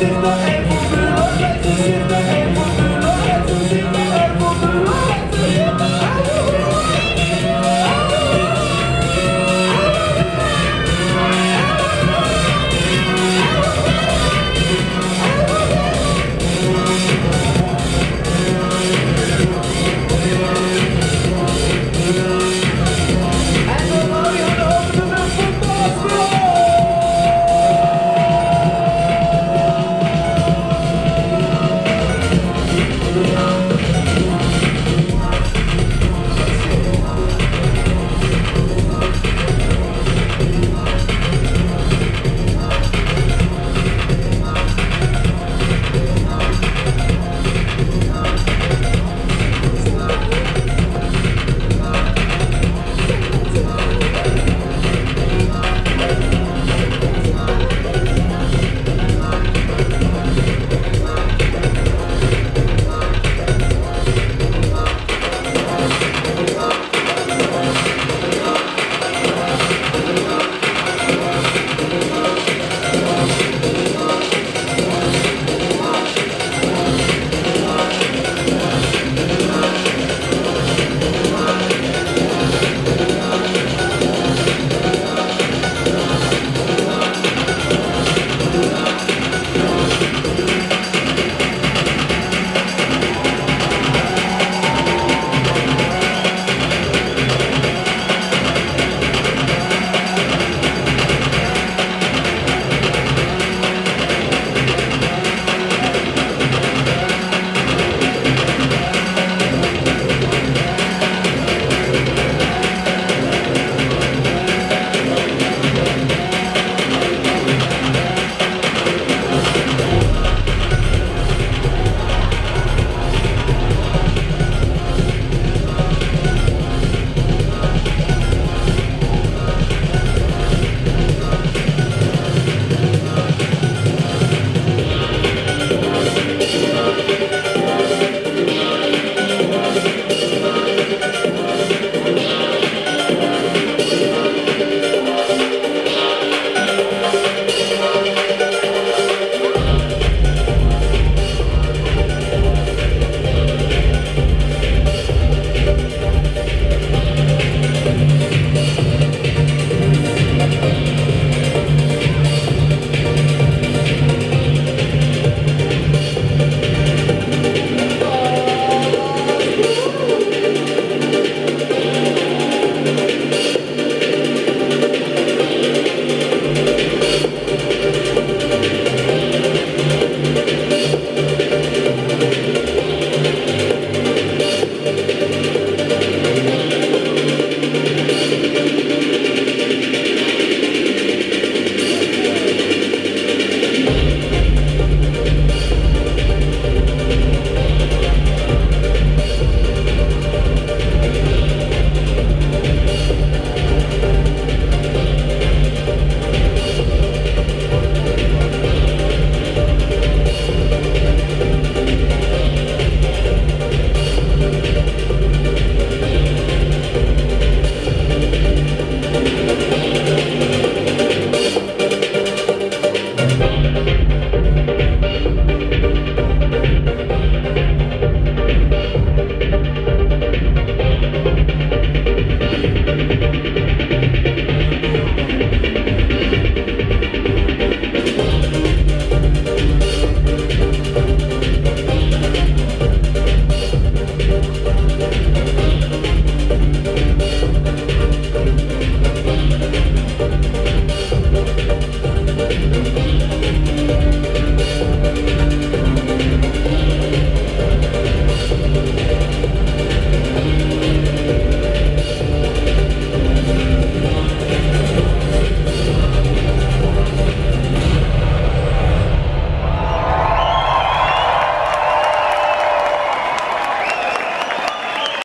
Sitting